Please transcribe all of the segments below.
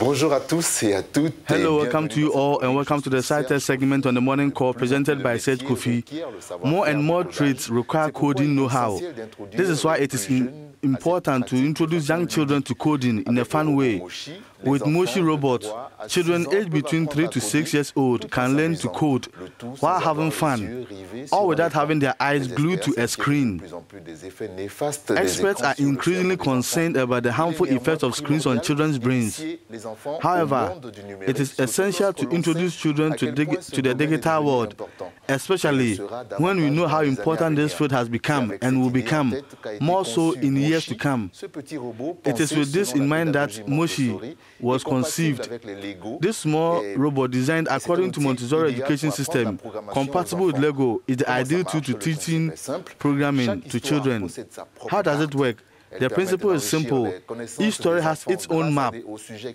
Bonjour à tous et à toutes. Hello, welcome to you all and welcome to the SciTech segment on the morning call presented by Serge Kofi. More and more trades require coding know-how. This is why it is in important to introduce young children to coding in a fun way. With Mochi Robot, children aged between 3 to 6 years old can learn to code while having fun, all without having their eyes glued to a screen. Experts are increasingly concerned about the harmful effects of screens on children's brains. However, it is essential to introduce children to, to the digital world, especially when we know how important this field has become and will become, more so in years to come. It is with this in mind that Moshi was conceived. This small robot designed according to Montessori education system, compatible with Lego, is the ideal tool to teaching programming to children. How does it work? The principle is simple. Each story has its own map.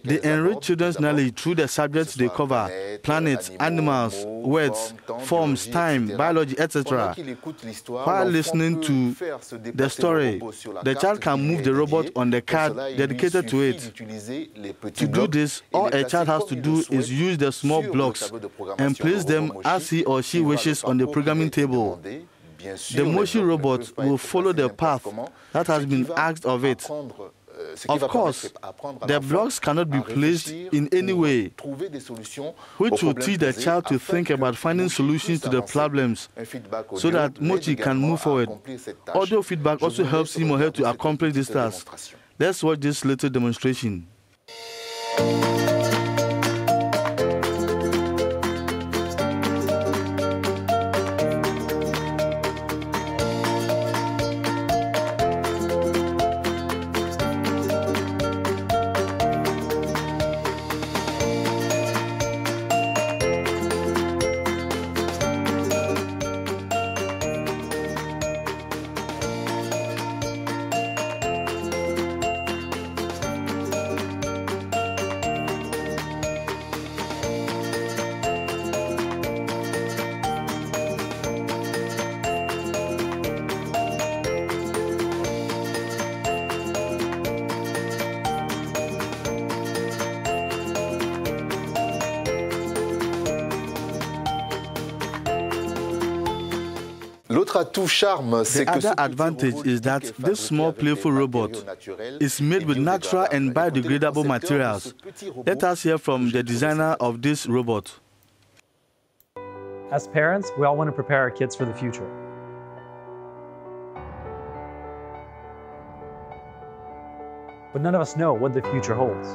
They enrich children's knowledge through the subjects they cover planets, animals, words, forms, time, biology, etc. While listening to the story, the child can move the robot on the card dedicated to it. To do this, all a child has to do is use the small blocks and place them as he or she wishes on the programming table. The Mochi robot will follow the path that has been asked of it. Of course, the blocks cannot be placed in any way, which will teach the child to think about finding solutions to the problems so that Mochi can move forward. Audio feedback also helps him or her to accomplish this task. Let's watch this little demonstration. The other advantage is that this small playful robot is made with natural and biodegradable materials. Let us hear from the designer of this robot. As parents, we all want to prepare our kids for the future. But none of us know what the future holds.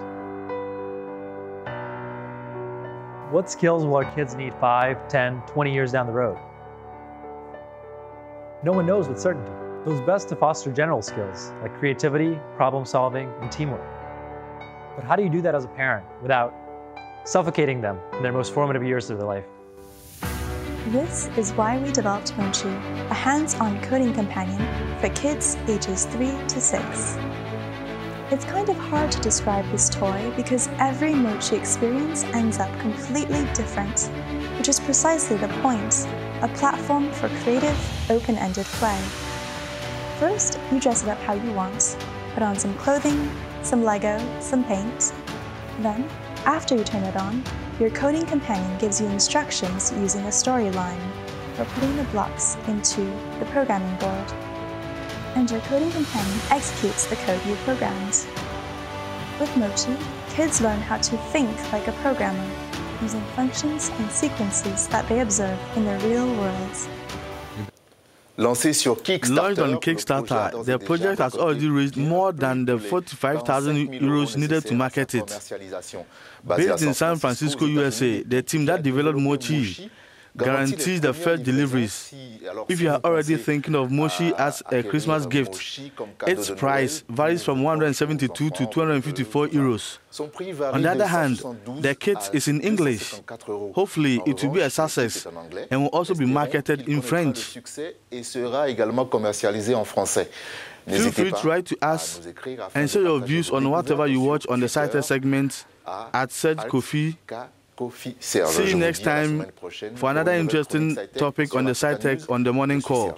What skills will our kids need 5, 10, 20 years down the road? No one knows with certainty. It was best to foster general skills like creativity, problem solving, and teamwork. But how do you do that as a parent without suffocating them in their most formative years of their life? This is why we developed Mochi, a hands-on coding companion for kids ages 3 to 6. It's kind of hard to describe this toy because every Mochi experience ends up completely different, which is precisely the point a platform for creative, open-ended play. First, you dress it up how you want. Put on some clothing, some Lego, some paint. Then, after you turn it on, your coding companion gives you instructions using a storyline for putting the blocks into the programming board. And your coding companion executes the code you programmed. With Mochi, kids learn how to think like a programmer using functions and sequences that they observe in the real world. Launched on Kickstarter, the project has already raised more than the 45,000 euros needed to market it. Based in San Francisco, USA, the team that developed Mochi guarantees the first deliveries. If you are already thinking of Mochi as a Christmas gift, its price varies from 172 to 254 euros. On the other hand, the kit is in English. Hopefully, it will be a success and will also be marketed in French. Feel free to write to us and share your views on whatever you watch on the SciTech segment at Serge Kofi See you next time for another interesting topic on the SciTech on the morning call.